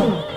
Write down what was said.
Boom!